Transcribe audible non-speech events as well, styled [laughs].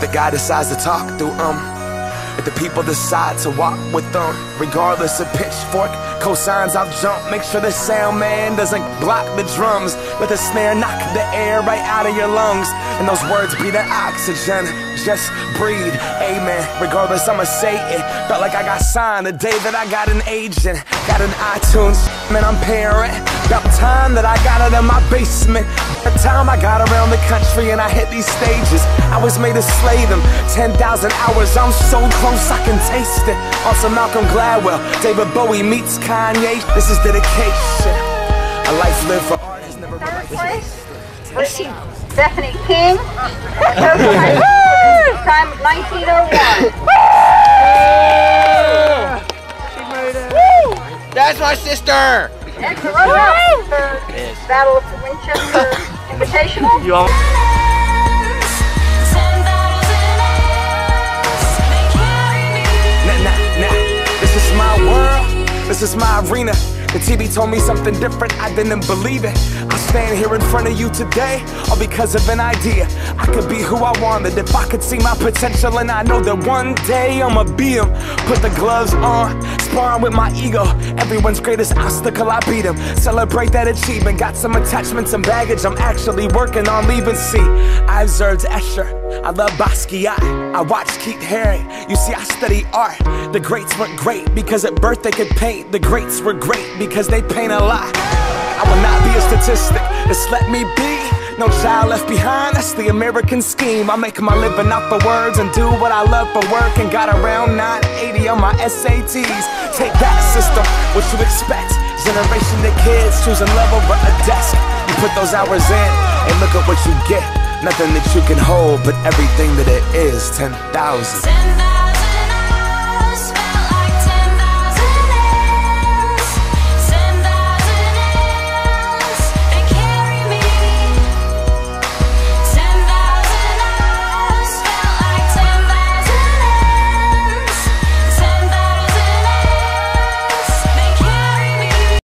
the guy decides to talk through um. If the people decide to walk with them, regardless of pitchfork, cosigns, I'll jump. Make sure the sound man doesn't block the drums. Let the snare knock the air right out of your lungs. And those words be the oxygen. Just breathe, amen. Regardless, I'ma say it. Felt like I got signed the day that I got an agent. Got an iTunes, man, I'm parent. About time that I got it in my basement. The time I got around the country and I hit these stages. I was made to slay them. 10,000 hours, I'm so close I can taste it. Also, Malcolm Gladwell, David Bowie meets Kanye. This is dedication. A life lived for art has never Third place, Brittany Stephanie King. [laughs] [laughs] Time 1901. That's my sister. Next runner-up, the Battle of Winchester [laughs] Invitational. This is my arena. The TV told me something different, I didn't believe it. I stand here in front of you today, all because of an idea. I could be who I wanted if I could see my potential, and I know that one day I'ma be him. Put the gloves on, sparring with my ego. Everyone's greatest obstacle, I beat him. Celebrate that achievement. Got some attachments and baggage I'm actually working on leaving. See, I observed Escher. I love Basquiat. I watch Keith Haring. You see, I study art. The greats weren't great because at birth they could paint. The greats were great because they paint a lot. I will not be a statistic. Just let me be. No child left behind, that's the American scheme. I make my living off the words and do what I love for work. And got around 980 on my SATs. Take that system, what you expect. Generation of kids choosing love over a desk. You put those hours in, and look at what you get. Nothing that you can hold, but everything that it is 10,000.